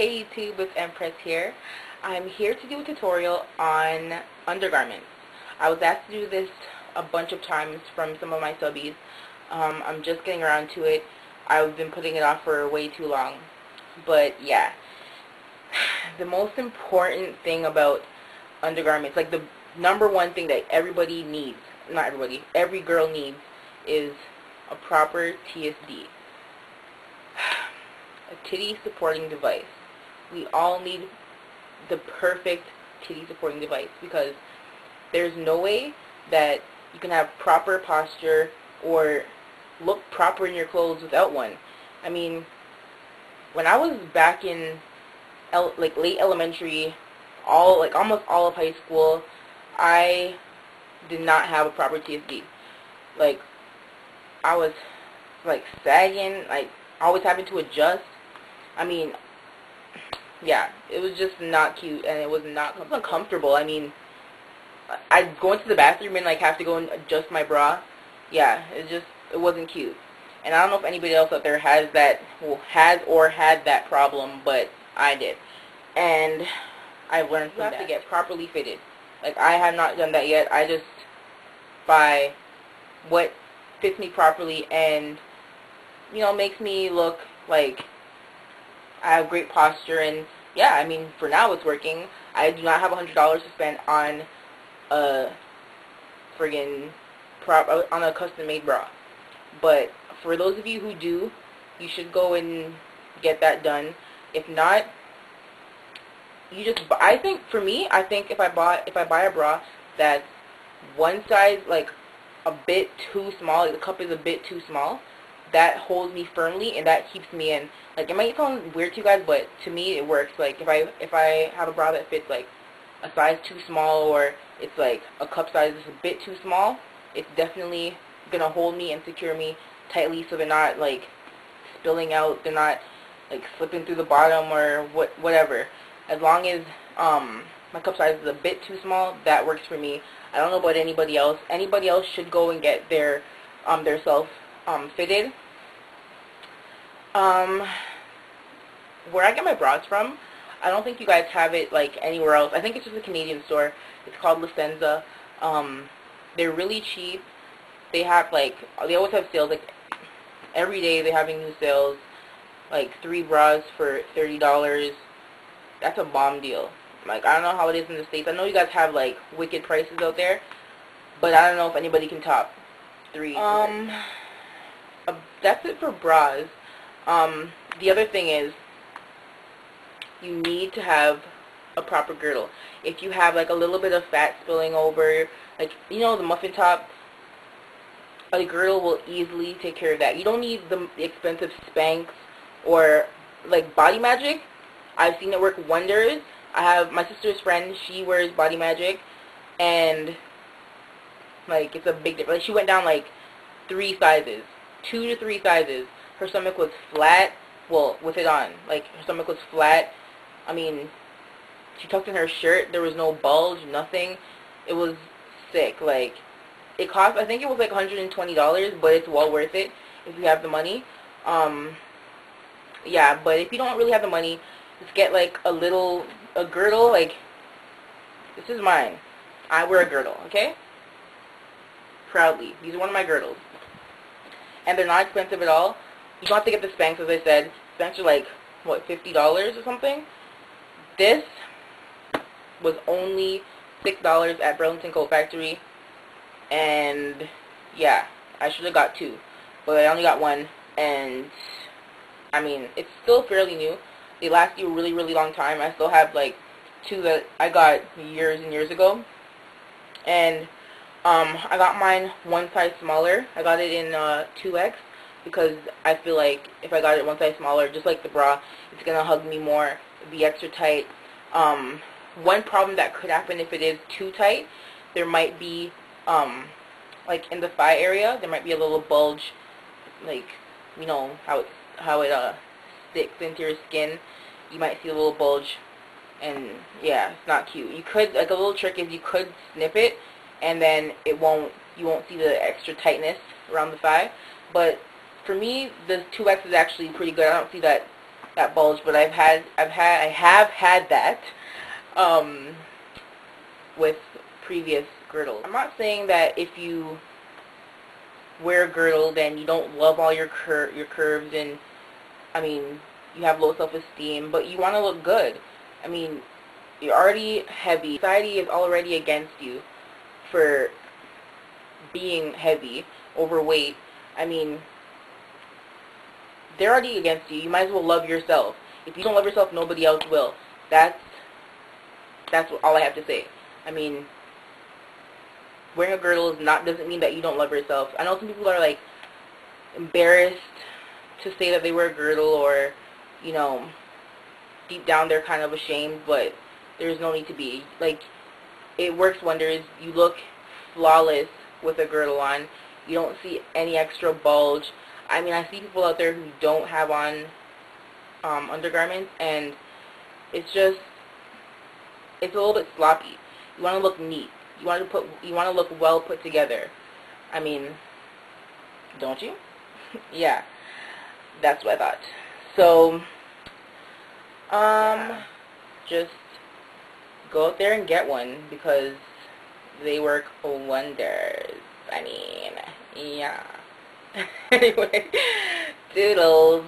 Hey YouTube, it's Empress here. I'm here to do a tutorial on undergarments. I was asked to do this a bunch of times from some of my subbies. Um, I'm just getting around to it. I've been putting it off for way too long. But yeah, the most important thing about undergarments, like the number one thing that everybody needs, not everybody, every girl needs, is a proper TSD. A titty supporting device we all need the perfect titty supporting device because there's no way that you can have proper posture or look proper in your clothes without one. I mean, when I was back in el like late elementary, all like almost all of high school, I did not have a proper TSD. Like I was like sagging, like always having to adjust. I mean, yeah, it was just not cute and it was not uncomfortable. I mean, I'd go into the bathroom and like have to go and adjust my bra. Yeah, it just it wasn't cute. And I don't know if anybody else out there has that, well, has or had that problem, but I did. And I've learned you have that. to get properly fitted. Like I have not done that yet. I just buy what fits me properly and you know makes me look like I have great posture, and yeah, I mean, for now it's working. I do not have a $100 to spend on a friggin' prop, uh, on a custom-made bra. But for those of you who do, you should go and get that done. If not, you just, I think, for me, I think if I bought, if I buy a bra that's one size, like, a bit too small, like the cup is a bit too small, that holds me firmly and that keeps me in. Like it might sound weird to you guys, but to me it works. Like if I if I have a bra that fits like a size too small or it's like a cup size is a bit too small, it's definitely gonna hold me and secure me tightly so they're not like spilling out, they're not like slipping through the bottom or what whatever. As long as um my cup size is a bit too small, that works for me. I don't know about anybody else. Anybody else should go and get their um their self um, fitted. Um, where I get my bras from, I don't think you guys have it like anywhere else. I think it's just a Canadian store. It's called La Senza. Um, they're really cheap. They have like they always have sales like every day they're having new sales. Like three bras for thirty dollars. That's a bomb deal. Like I don't know how it is in the states. I know you guys have like wicked prices out there, but I don't know if anybody can top three. Um that's it for bras. Um, the other thing is you need to have a proper girdle. If you have like a little bit of fat spilling over, like you know the muffin top, a girdle will easily take care of that. You don't need the expensive Spanx or like Body Magic. I've seen it work wonders. I have my sister's friend, she wears Body Magic and like it's a big difference. Like, she went down like three sizes two to three sizes. Her stomach was flat, well, with it on. Like, her stomach was flat. I mean, she tucked in her shirt. There was no bulge, nothing. It was sick. Like, it cost, I think it was like $120, but it's well worth it if you have the money. Um, yeah, but if you don't really have the money, just get like a little, a girdle, like, this is mine. I wear a girdle, okay? Proudly. These are one of my girdles and they're not expensive at all. You don't have to get the Spanx, as I said. Spanx are like, what, $50 or something? This was only $6 at Burlington Coat Factory. And, yeah, I should have got two. But I only got one. And, I mean, it's still fairly new. They last you a really, really long time. I still have, like, two that I got years and years ago. And um, I got mine one size smaller. I got it in uh, 2X because I feel like if I got it one size smaller, just like the bra, it's going to hug me more, be extra tight. Um, one problem that could happen if it is too tight, there might be, um, like in the thigh area, there might be a little bulge, like, you know, how it, how it uh, sticks into your skin. You might see a little bulge, and yeah, it's not cute. You could, like a little trick is you could snip it, and then it won't you won't see the extra tightness around the thigh. But for me, the 2X is actually pretty good. I don't see that that bulge, but I've had I've had I have had that um, with previous girdles. I'm not saying that if you wear a girdle, then you don't love all your cur your curves and I mean you have low self-esteem, but you want to look good. I mean, you're already heavy. Society is already against you for being heavy, overweight. I mean, they're already against you. You might as well love yourself. If you don't love yourself, nobody else will. That's that's all I have to say. I mean, wearing a girdle is not doesn't mean that you don't love yourself. I know some people are like embarrassed to say that they wear a girdle or, you know, deep down they're kind of ashamed, but there's no need to be. Like, it works wonders. You look flawless with a girdle on. You don't see any extra bulge. I mean, I see people out there who don't have on um, undergarments, and it's just, it's a little bit sloppy. You want to look neat. You want to put, you want to look well put together. I mean, don't you? yeah, that's what I thought. So, um, yeah. just go out there and get one because they work wonders. I mean, yeah. anyway, doodles.